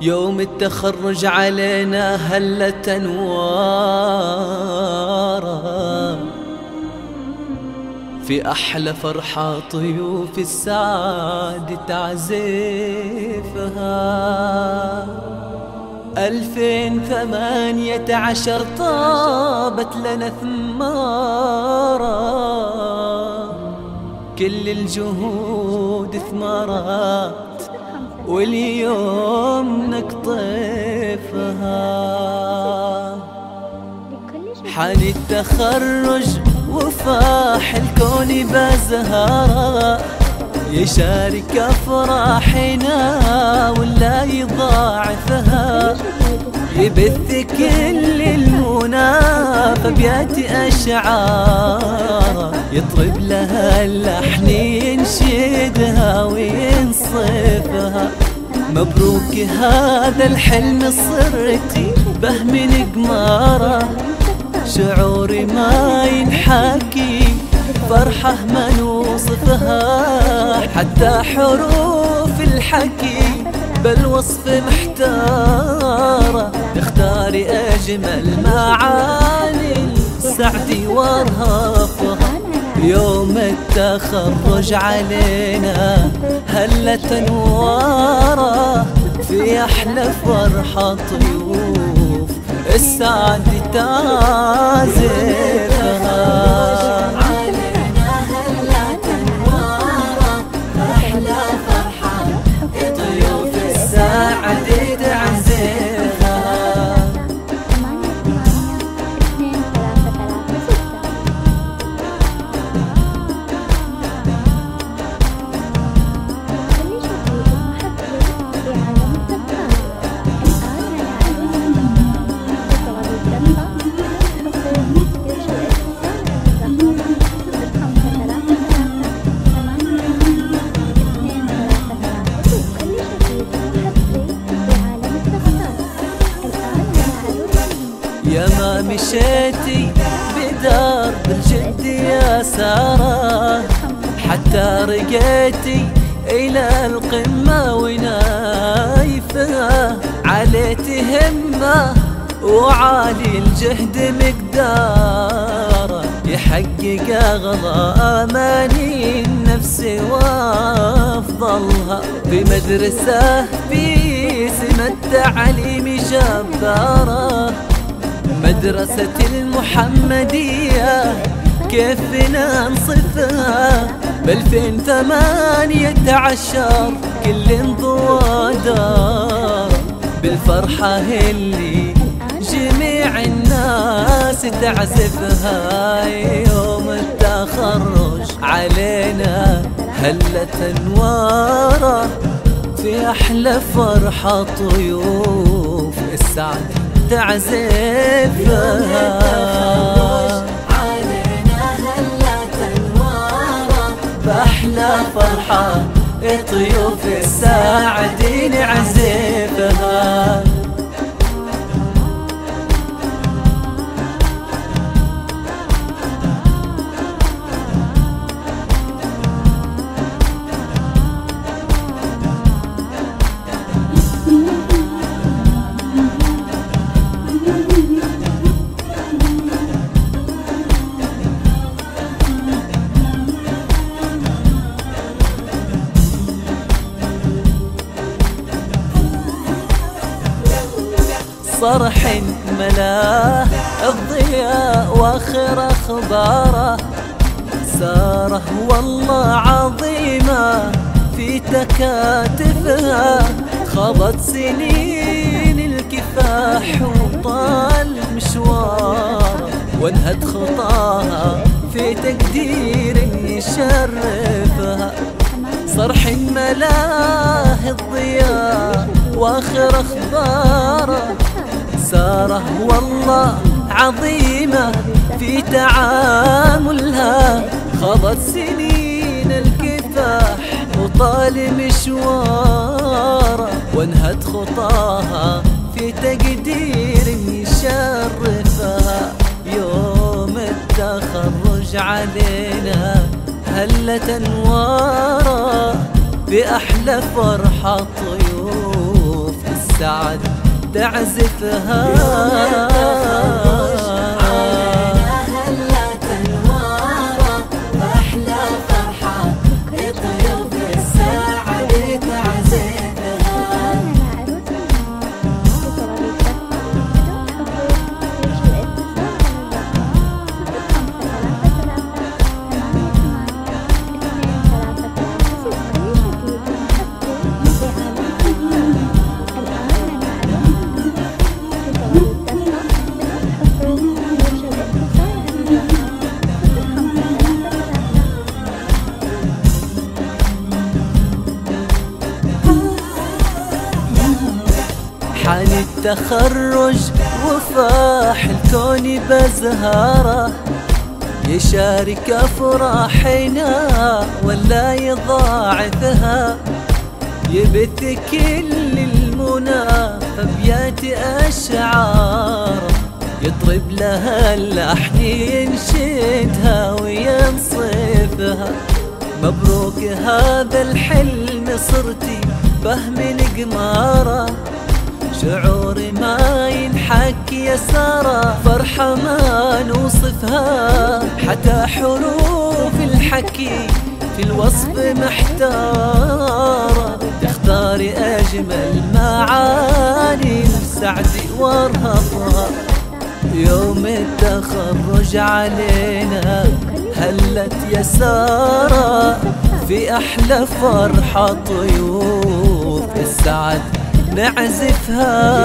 يوم التخرج علينا هلت انواره في أحلى فرحة طيوف السعد تعزفها ألفين ثمانية عشر طابت لنا ثمارة كل الجهود ثمارات واليوم نقطفها. حان التخرج وفاح الكون بزهرة يشارك أفراحنا ولا يضاعفها. يبث كل المنى فبيات أشعار. يطرب لها اللحن مبروك هذا الحلم صرتي به من قمارة شعوري ما ينحكي فرحة ما نوصفها حتى حروف الحكي بالوصف محتارة. تختاري أجمل معاني سعدي وارهافها يوم التخرج علينا. هلت انواره في أحلى فرحة طيوف. السعد تعزفها يا ما مشيتي بدرب الجد يا سارة. حتى رقيتي إلى القمة ونايفة. عليتي همة وعالي الجهد مقدارة. يحقق أغلى أماني النفس وأفضلها. في مدرسة في سمة التعليم جبارة. مدرسة المحمدية كيف ننصفها بألفين ثمانية عشر كل انضوى دار بالفرحة اللي جميع الناس تعزفها. يوم التخرج علينا هلت انواره في أحلى فرحة طيوف السعد. تعزفها علينا هلت انواره بأحلى فرحة طيوف السعد نعزفها صرح ملاه الضياء وآخر أخباره. ساره والله عظيمة في تكاتفها خضت سنين الكفاح وطال مشوار وانهت خطاها في تقدير يشرفها. صرح ملاه الضياء وآخر أخباره. ساره والله عظيمة في تعاملها. خضت سنين الكفاح وطال مشواره وانهت خطاها في تقدير يشرفها. يوم التخرج علينا هلت انواره بأحلى فرحة طيوف السعد. تعزفها. التخرج وفاح الكون بزهاره يشارك افراحنا ولا يضاعفها يبث كل المنى فبيات أشعار يطرب لها اللحن ينشدها وينصفها. مبروك هذا الحلم صرتي فهم قمارة. شعور ما ينحك يا سارة فرحة ما نوصفها. حتى حروف الحكي في الوصف محتارة. تختاري أجمل معاني لسعدي وارهضها يوم التخرج علينا هلت يا سارة. في أحلى فرحة طيوف السعد نعزفها.